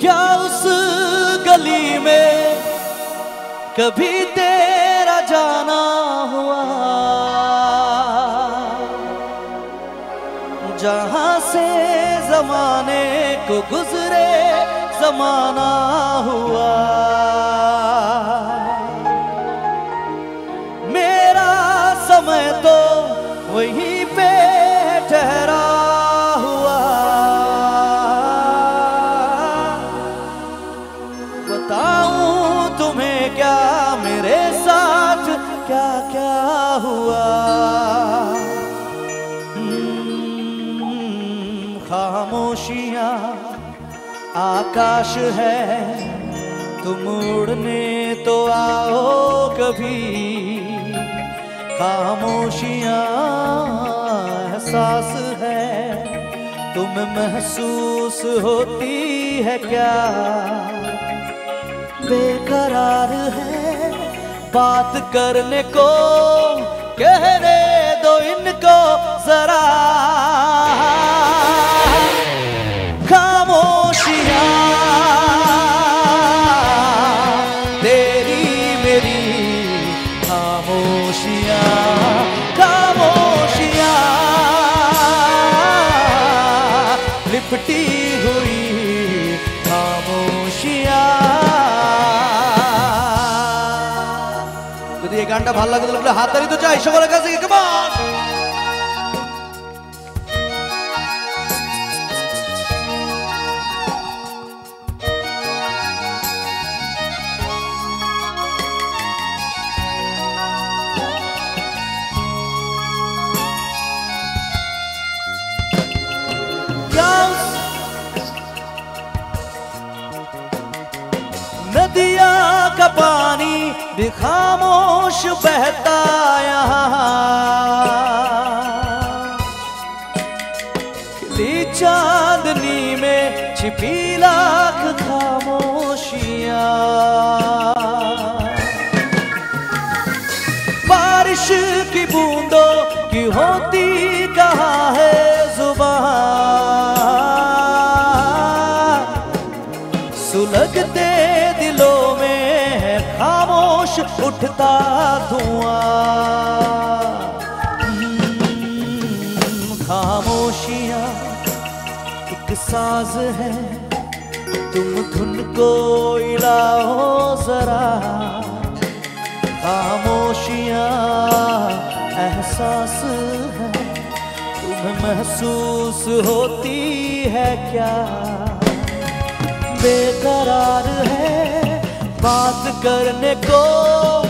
क्या उस गली में कभी तेरा जाना हुआ? जहाँ से जमाने को गुजरे, जमाना हुआ। खामोशियाँ, आकाश है, तुम उड़ने तो आओ कभी। खामोशियाँ, एहसास है, तुम महसूस होती है क्या? बेकरार है, बात करने को कह कहने दो इनको, जरा গানটা ভালো লাগে তাহলে হাত তালি তো চাই সকলের কাছে কেমন क्या उस नदिया का पानी भी खामोश बहता यहाँ। चांदनी में छिपी लाख खामोशियाँ। बारिश की बूंदों की होती कहाँ है ज़ुबान? सुलगते उठता धुआँ। हम्म, खामोशियाँ एक साज है। तुम धुन को इलाओ जरा। खामोशियाँ एहसास है। तुम्हें महसूस होती है क्या? बेकरार है। बात करने को।